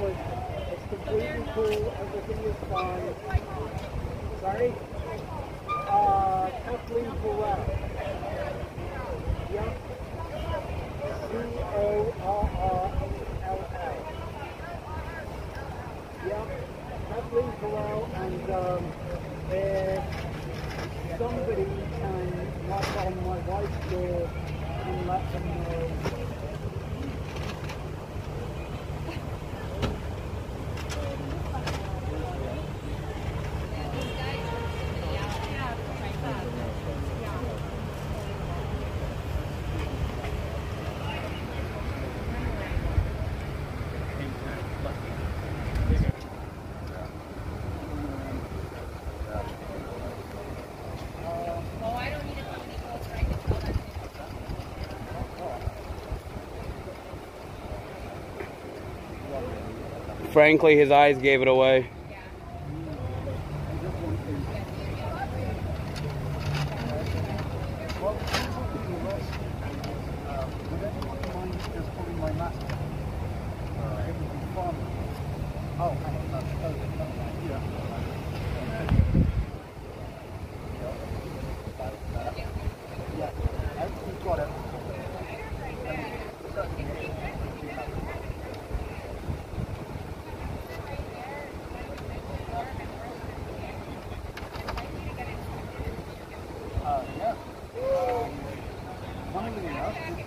Was, it's completely cool, everything is fine. Sorry? Uh, Kathleen Correll. Yep. C-O-R-R-E-L-L. Yep. Kathleen Correll and, um, if somebody can knock on my wife's door and let them know Frankly, his eyes gave it away. Oh, Okay.